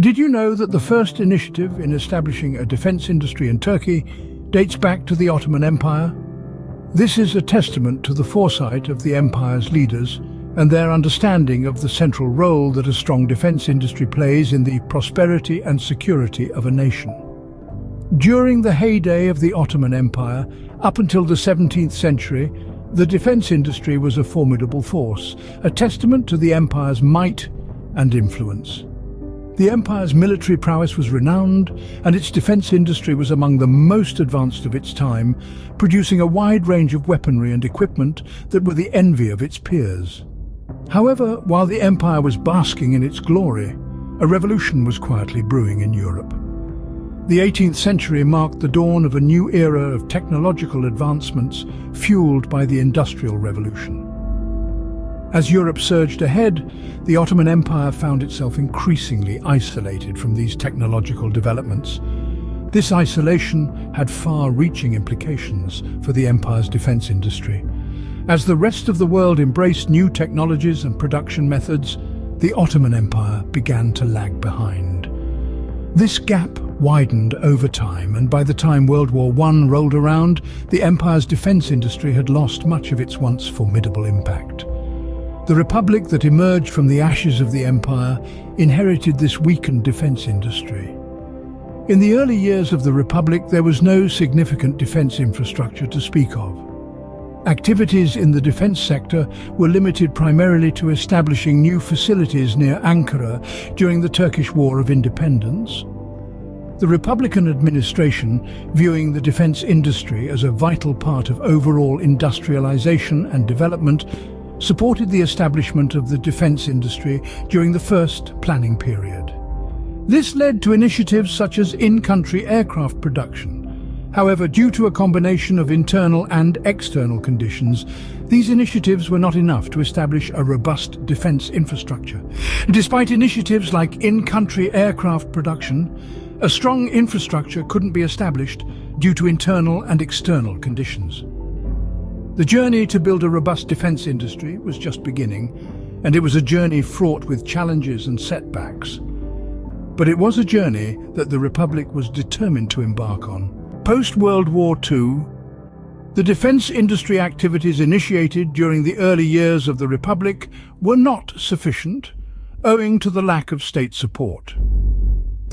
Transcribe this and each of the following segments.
Did you know that the first initiative in establishing a defence industry in Turkey dates back to the Ottoman Empire? This is a testament to the foresight of the empire's leaders and their understanding of the central role that a strong defence industry plays in the prosperity and security of a nation. During the heyday of the Ottoman Empire, up until the 17th century, the defence industry was a formidable force, a testament to the empire's might and influence. The empire's military prowess was renowned, and its defence industry was among the most advanced of its time, producing a wide range of weaponry and equipment that were the envy of its peers. However, while the empire was basking in its glory, a revolution was quietly brewing in Europe. The 18th century marked the dawn of a new era of technological advancements fueled by the Industrial Revolution. As Europe surged ahead, the Ottoman Empire found itself increasingly isolated from these technological developments. This isolation had far-reaching implications for the empire's defence industry. As the rest of the world embraced new technologies and production methods, the Ottoman Empire began to lag behind. This gap widened over time and by the time World War I rolled around, the empire's defence industry had lost much of its once formidable impact. The republic that emerged from the ashes of the empire inherited this weakened defence industry. In the early years of the republic there was no significant defence infrastructure to speak of. Activities in the defence sector were limited primarily to establishing new facilities near Ankara during the Turkish War of Independence. The Republican administration, viewing the defence industry as a vital part of overall industrialization and development, supported the establishment of the defence industry during the first planning period. This led to initiatives such as in-country aircraft production. However, due to a combination of internal and external conditions, these initiatives were not enough to establish a robust defence infrastructure. Despite initiatives like in-country aircraft production, a strong infrastructure couldn't be established due to internal and external conditions. The journey to build a robust defence industry was just beginning, and it was a journey fraught with challenges and setbacks. But it was a journey that the Republic was determined to embark on. Post-World War II, the defence industry activities initiated during the early years of the Republic were not sufficient, owing to the lack of state support.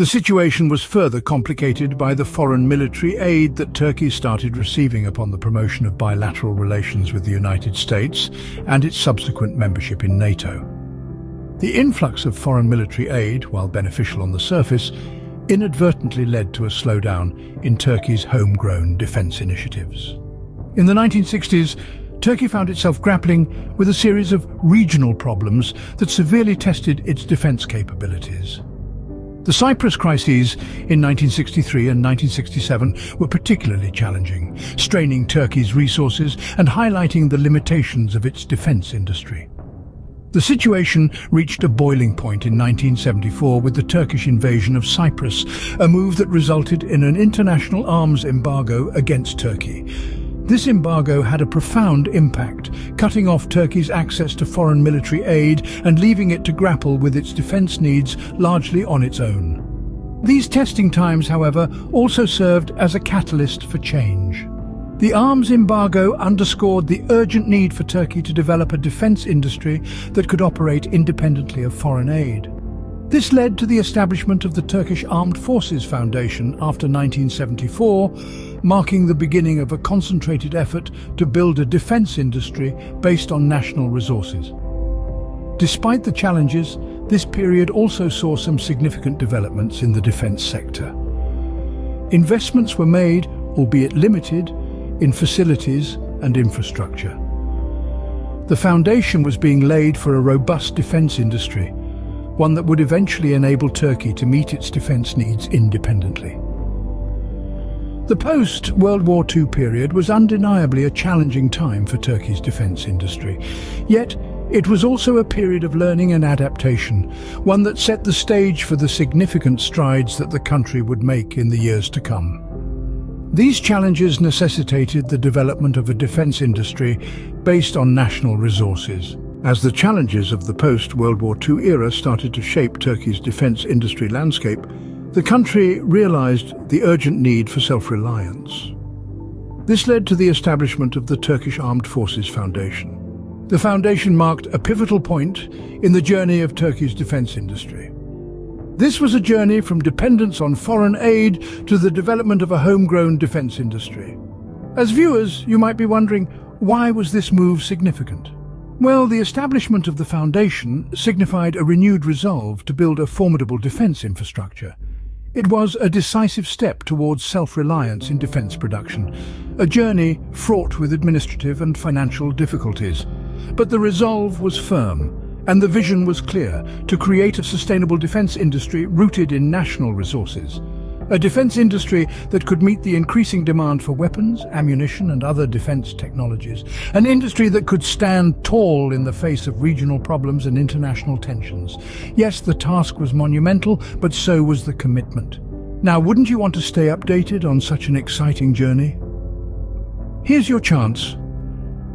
The situation was further complicated by the foreign military aid that Turkey started receiving upon the promotion of bilateral relations with the United States and its subsequent membership in NATO. The influx of foreign military aid, while beneficial on the surface, inadvertently led to a slowdown in Turkey's homegrown defence initiatives. In the 1960s, Turkey found itself grappling with a series of regional problems that severely tested its defence capabilities. The Cyprus crises in 1963 and 1967 were particularly challenging, straining Turkey's resources and highlighting the limitations of its defence industry. The situation reached a boiling point in 1974 with the Turkish invasion of Cyprus, a move that resulted in an international arms embargo against Turkey. This embargo had a profound impact, cutting off Turkey's access to foreign military aid and leaving it to grapple with its defence needs largely on its own. These testing times, however, also served as a catalyst for change. The arms embargo underscored the urgent need for Turkey to develop a defence industry that could operate independently of foreign aid. This led to the establishment of the Turkish Armed Forces Foundation after 1974, marking the beginning of a concentrated effort to build a defence industry based on national resources. Despite the challenges, this period also saw some significant developments in the defence sector. Investments were made, albeit limited, in facilities and infrastructure. The foundation was being laid for a robust defence industry, one that would eventually enable Turkey to meet its defence needs independently. The post-World War II period was undeniably a challenging time for Turkey's defence industry. Yet, it was also a period of learning and adaptation, one that set the stage for the significant strides that the country would make in the years to come. These challenges necessitated the development of a defence industry based on national resources. As the challenges of the post-World War II era started to shape Turkey's defence industry landscape, the country realised the urgent need for self-reliance. This led to the establishment of the Turkish Armed Forces Foundation. The foundation marked a pivotal point in the journey of Turkey's defence industry. This was a journey from dependence on foreign aid to the development of a homegrown defence industry. As viewers, you might be wondering, why was this move significant? Well, the establishment of the foundation signified a renewed resolve to build a formidable defence infrastructure. It was a decisive step towards self-reliance in defence production, a journey fraught with administrative and financial difficulties. But the resolve was firm, and the vision was clear, to create a sustainable defence industry rooted in national resources. A defence industry that could meet the increasing demand for weapons, ammunition and other defence technologies. An industry that could stand tall in the face of regional problems and international tensions. Yes, the task was monumental, but so was the commitment. Now, wouldn't you want to stay updated on such an exciting journey? Here's your chance.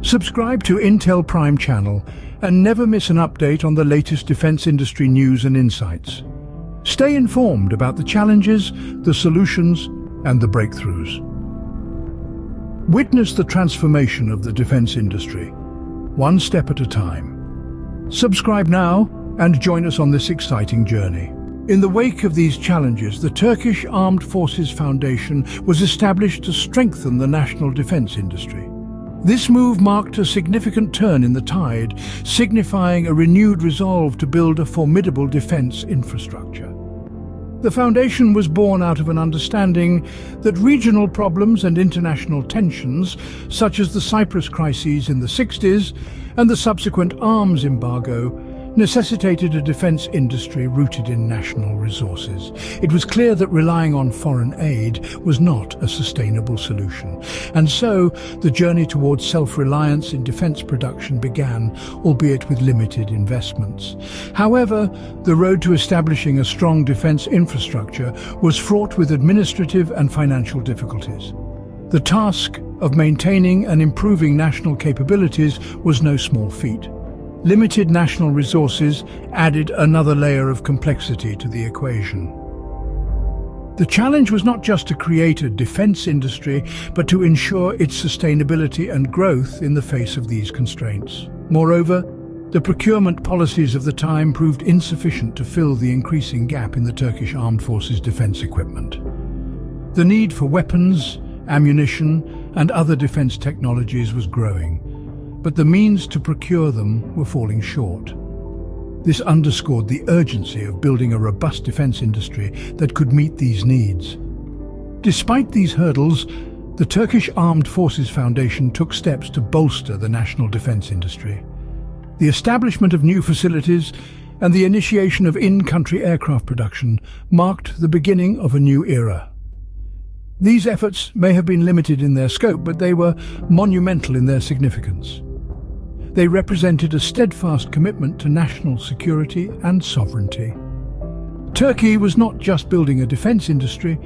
Subscribe to Intel Prime channel and never miss an update on the latest defence industry news and insights. Stay informed about the challenges, the solutions and the breakthroughs. Witness the transformation of the defence industry, one step at a time. Subscribe now and join us on this exciting journey. In the wake of these challenges, the Turkish Armed Forces Foundation was established to strengthen the national defence industry. This move marked a significant turn in the tide, signifying a renewed resolve to build a formidable defence infrastructure. The foundation was born out of an understanding that regional problems and international tensions, such as the Cyprus crises in the 60s and the subsequent arms embargo, necessitated a defence industry rooted in national resources. It was clear that relying on foreign aid was not a sustainable solution. And so, the journey towards self-reliance in defence production began, albeit with limited investments. However, the road to establishing a strong defence infrastructure was fraught with administrative and financial difficulties. The task of maintaining and improving national capabilities was no small feat. Limited national resources added another layer of complexity to the equation. The challenge was not just to create a defence industry, but to ensure its sustainability and growth in the face of these constraints. Moreover, the procurement policies of the time proved insufficient to fill the increasing gap in the Turkish Armed Forces defence equipment. The need for weapons, ammunition and other defence technologies was growing, but the means to procure them were falling short. This underscored the urgency of building a robust defence industry that could meet these needs. Despite these hurdles, the Turkish Armed Forces Foundation took steps to bolster the national defence industry. The establishment of new facilities and the initiation of in-country aircraft production marked the beginning of a new era. These efforts may have been limited in their scope, but they were monumental in their significance. They represented a steadfast commitment to national security and sovereignty. Turkey was not just building a defence industry,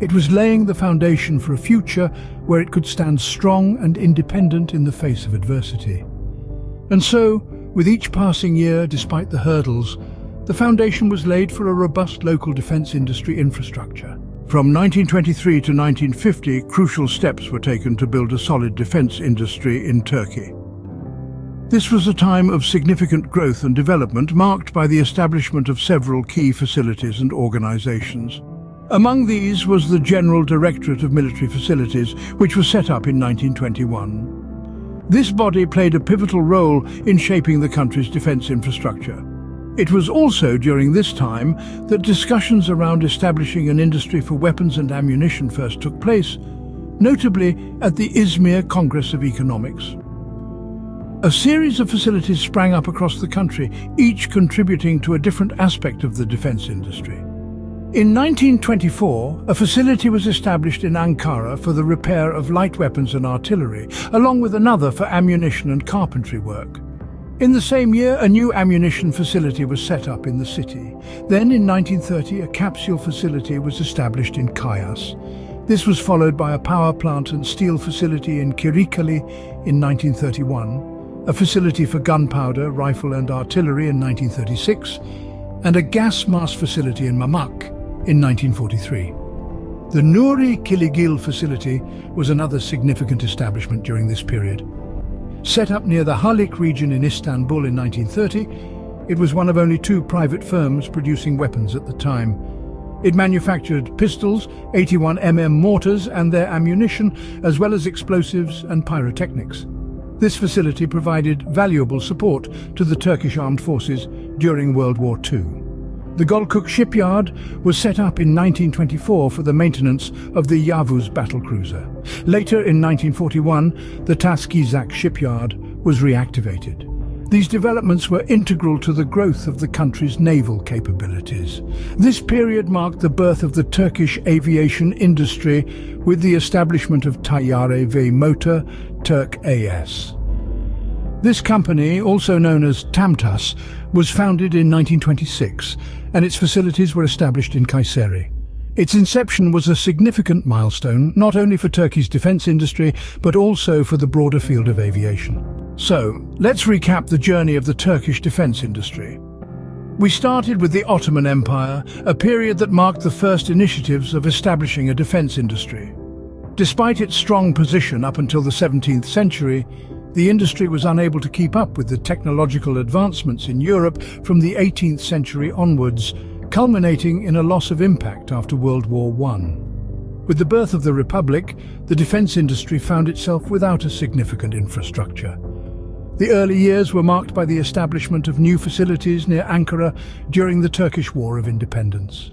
it was laying the foundation for a future where it could stand strong and independent in the face of adversity. And so, with each passing year, despite the hurdles, the foundation was laid for a robust local defence industry infrastructure. From 1923 to 1950, crucial steps were taken to build a solid defence industry in Turkey. This was a time of significant growth and development marked by the establishment of several key facilities and organisations. Among these was the General Directorate of Military Facilities, which was set up in 1921. This body played a pivotal role in shaping the country's defence infrastructure. It was also during this time that discussions around establishing an industry for weapons and ammunition first took place, notably at the Izmir Congress of Economics. A series of facilities sprang up across the country, each contributing to a different aspect of the defence industry. In 1924, a facility was established in Ankara for the repair of light weapons and artillery, along with another for ammunition and carpentry work. In the same year, a new ammunition facility was set up in the city. Then, in 1930, a capsule facility was established in Kayas. This was followed by a power plant and steel facility in Kırıkkale in 1931, a facility for gunpowder, rifle and artillery in 1936, and a gas mask facility in Mamak in 1943. The Nuri Killigil facility was another significant establishment during this period. Set up near the Halik region in Istanbul in 1930, it was one of only two private firms producing weapons at the time. It manufactured pistols, 81mm mortars and their ammunition, as well as explosives and pyrotechnics. This facility provided valuable support to the Turkish armed forces during World War II. The Gölcük shipyard was set up in 1924 for the maintenance of the Yavuz battlecruiser. Later in 1941, the Taskizak shipyard was reactivated. These developments were integral to the growth of the country's naval capabilities. This period marked the birth of the Turkish aviation industry with the establishment of Tayyare ve Motor Türk AŞ. This company, also known as TOMTAŞ, was founded in 1926 and its facilities were established in Kayseri. Its inception was a significant milestone, not only for Turkey's defence industry, but also for the broader field of aviation. So, let's recap the journey of the Turkish defence industry. We started with the Ottoman Empire, a period that marked the first initiatives of establishing a defence industry. Despite its strong position up until the 17th century, the industry was unable to keep up with the technological advancements in Europe from the 18th century onwards, culminating in a loss of impact after World War I. With the birth of the Republic, the defence industry found itself without a significant infrastructure. The early years were marked by the establishment of new facilities near Ankara during the Turkish War of Independence.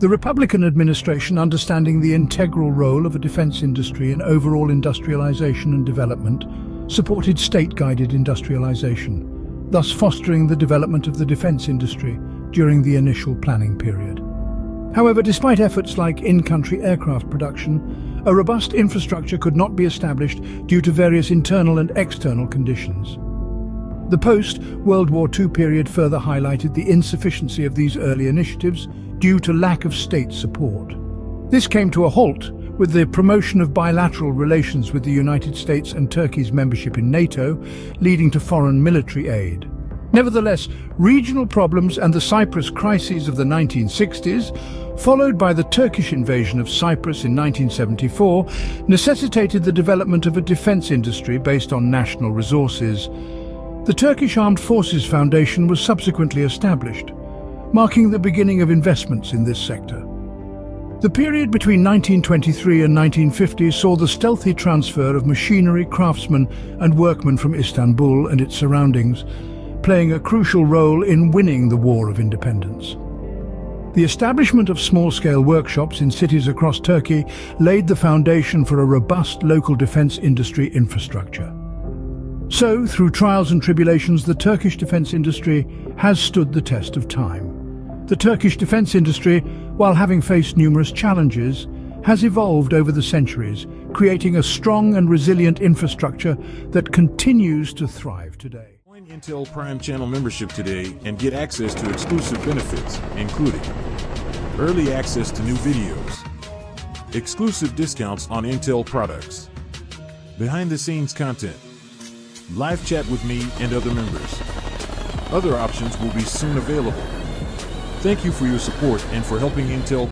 The Republican administration, understanding the integral role of a defence industry in overall industrialisation and development, supported state-guided industrialisation, thus fostering the development of the defence industry during the initial planning period. However, despite efforts like in-country aircraft production, a robust infrastructure could not be established due to various internal and external conditions. The post-World War II period further highlighted the insufficiency of these early initiatives due to lack of state support. This came to a halt with the promotion of bilateral relations with the United States and Turkey's membership in NATO, leading to foreign military aid. Nevertheless, regional problems and the Cyprus crises of the 1960s, followed by the Turkish invasion of Cyprus in 1974, necessitated the development of a defence industry based on national resources. The Turkish Armed Forces Foundation was subsequently established, marking the beginning of investments in this sector. The period between 1923 and 1950 saw the stealthy transfer of machinery, craftsmen and workmen from Istanbul and its surroundings, playing a crucial role in winning the War of Independence. The establishment of small-scale workshops in cities across Turkey laid the foundation for a robust local defence industry infrastructure. So, through trials and tribulations, the Turkish defence industry has stood the test of time. The Turkish defence industry, while having faced numerous challenges, has evolved over the centuries, creating a strong and resilient infrastructure that continues to thrive today. Intel Prime Channel membership today and get access to exclusive benefits, including early access to new videos, exclusive discounts on Intel products, behind-the-scenes content, live chat with me and other members. Other options will be soon available. Thank you for your support and for helping Intel